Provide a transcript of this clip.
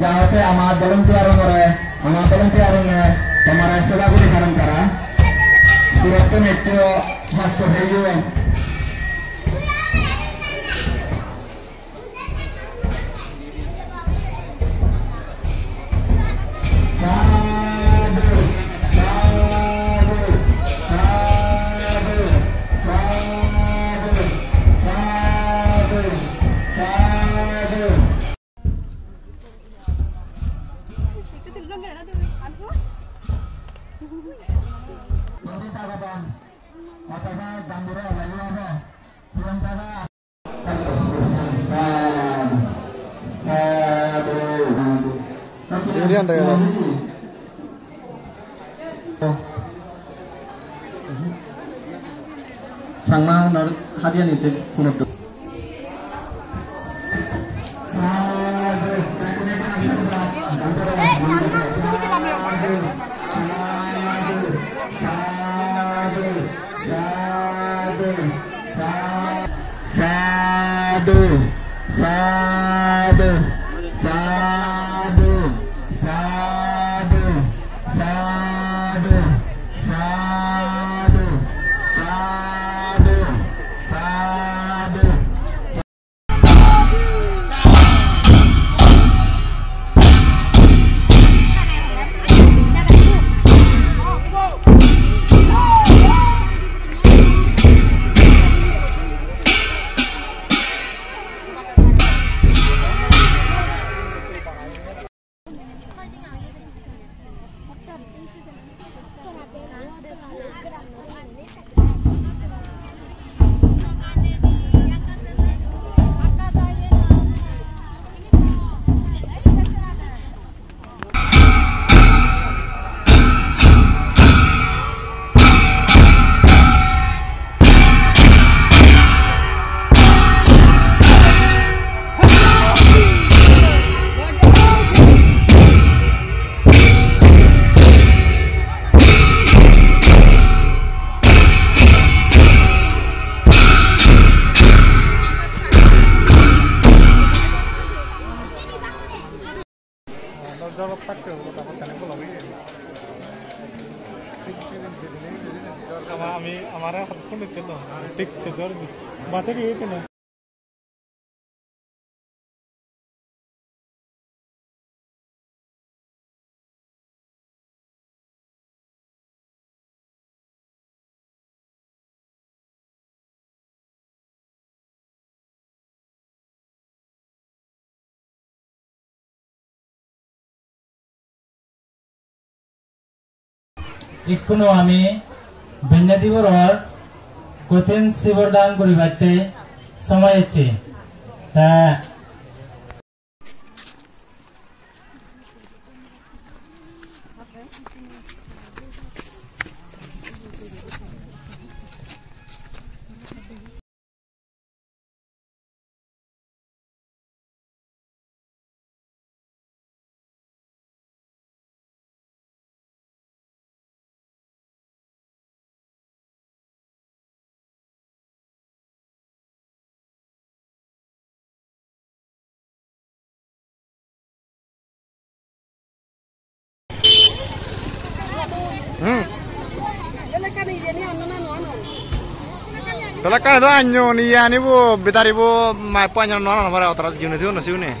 যাওয়াতে আমার ভলেন্টিয়ার মরে আমার ভলেন্টিয়ার তোমার সেবা করে কারণ তারা দূরত্ব নেত্র হস্ত হয়ে anda ya, Mas. Sangma nor hadiah itu punut tuh. Sadu, sadu, grande. আমি আমার ঠিক সে ধর বাতের ইয়ে হইতে ইকনো আমি বেন্যাদিবরর দান করি করিবাতে সময় হচ্ছে তা Talakan itu anyo nih ya nih bu, betar ibu. Mai panjang nona orang otot unit itu nasi ini.